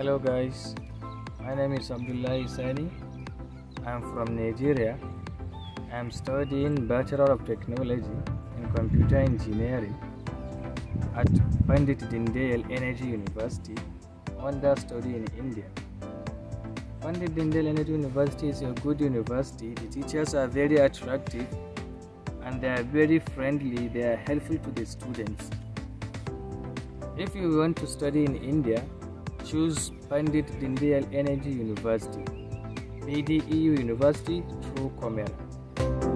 Hello guys, my name is Abdallah Isani. I am from Nigeria. I am studying Bachelor of Technology in Computer Engineering at Pandit Deendayal Energy University, under study in India. Pandit Deendayal Energy University is a good university. The teachers are very attractive and they are very friendly. They are helpful to the students. If you want to study in India, choose Pandit Deendayal Energy University, PDEU University through Komera.